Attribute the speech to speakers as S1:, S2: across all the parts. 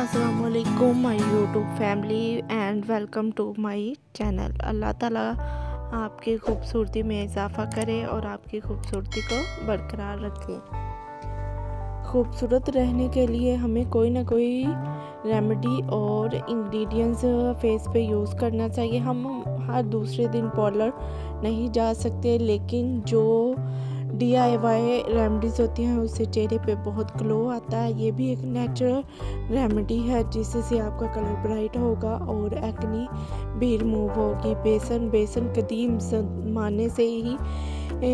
S1: असलकुम my YouTube family and welcome to my channel अल्लाह ताला आपकी खूबसूरती में इजाफ़ा करे और आपकी खूबसूरती को बरकरार रखे। खूबसूरत रहने के लिए हमें कोई ना कोई रेमेडी और इंग्रेडिएंट्स फेस पे यूज़ करना चाहिए। हम हर दूसरे दिन पार्लर नहीं जा सकते, लेकिन जो डी आई वाई रेमडीज़ होती हैं, उससे चेहरे पे बहुत ग्लो आता है। ये भी एक नेचुरल रेमेडी है, जिससे आपका कलर ब्राइट होगा और एक्नी भी रिमूव होगी। बेसन बेसन कदीम ज़माने से ही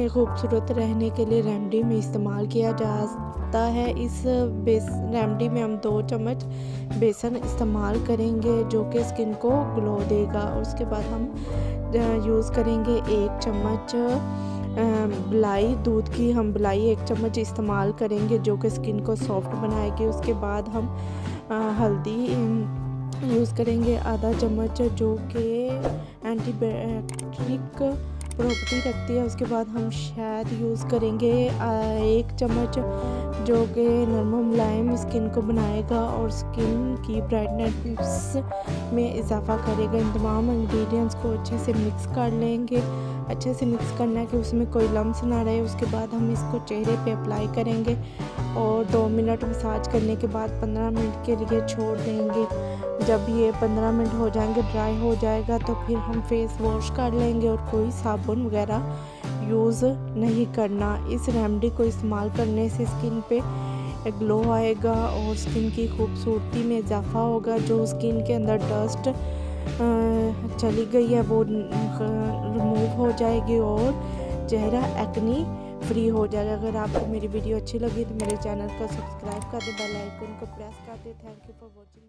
S1: खूबसूरत रहने के लिए रेमडी में इस्तेमाल किया जाता है। इस बेस रेमडी में हम दो चम्मच बेसन इस्तेमाल करेंगे, जो कि स्किन को ग्लो देगा। उसके बाद हम यूज़ करेंगे एक चम्मच बलाई दूध की हम बलाई एक चम्मच इस्तेमाल करेंगे जो कि स्किन को सॉफ्ट बनाएगी। उसके बाद हम हल्दी यूज़ करेंगे आधा चम्मच जो कि एंटीबायोटिक प्रॉपर्टी रखती है, उसके बाद हम शहद यूज़ करेंगे एक चम्मच जो कि नरम मुलायम स्किन को बनाएगा और स्किन की ब्राइटनेस में इजाफा करेगा। इन तमाम इंग्रेडिएंट्स को अच्छे से मिक्स कर लेंगे। अच्छे से मिक्स करना है कि उसमें कोई लम्स ना रहे। उसके बाद हम इसको चेहरे पे अप्लाई करेंगे। और दो मिनट मसाज करने के बाद पंद्रह मिनट के लिए छोड़ देंगे। जब ये पंद्रह मिनट हो जाएँगे ड्राई हो जाएगा तो फिर हम फेस वॉश कर लेंगे और कोई साबुन वगैरह यूज़ नहीं करना। इस रेमडी को इस्तेमाल करने से स्किन पे ग्लो आएगा और स्किन की खूबसूरती में इजाफा होगा। जो स्किन के अंदर डस्ट चली गई है, वो रिमूव हो जाएगी और चेहरा एक्नी फ्री हो जाएगा अगर आपको मेरी वीडियो अच्छी लगी तो मेरे चैनल को सब्सक्राइब कर दें, बेल आइकन को प्रेस कर दें। Thank you for watching